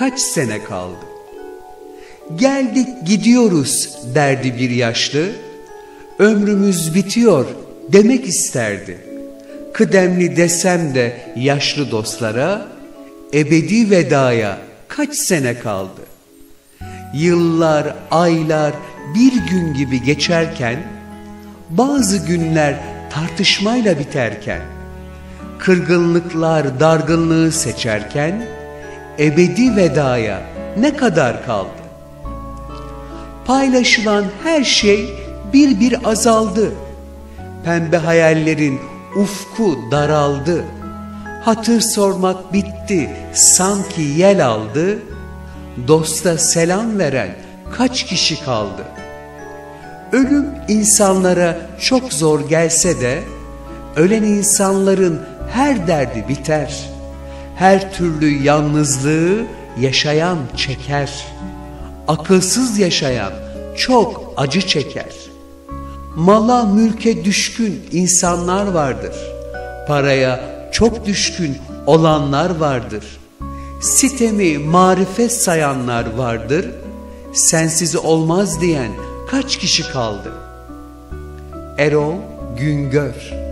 kaç sene kaldı? Geldik gidiyoruz derdi bir yaşlı, ömrümüz bitiyor demek isterdi. Kıdemli desem de yaşlı dostlara, ebedi vedaya kaç sene kaldı? Yıllar, aylar bir gün gibi geçerken, bazı günler tartışmayla biterken, kırgınlıklar dargınlığı seçerken, ebedi vedaya ne kadar kaldı? Paylaşılan her şey bir bir azaldı. Pembe hayallerin ufku daraldı. Hatır sormak bitti, sanki yel aldı. Dosta selam veren kaç kişi kaldı? Ölüm insanlara çok zor gelse de, ölen insanların her derdi biter. Her türlü yalnızlığı yaşayan çeker. Akılsız yaşayan çok acı çeker. Mala mülke düşkün insanlar vardır. Paraya çok düşkün olanlar vardır. Sitemi marifet sayanlar vardır. Sensiz olmaz diyen kaç kişi kaldı? Erol Güngör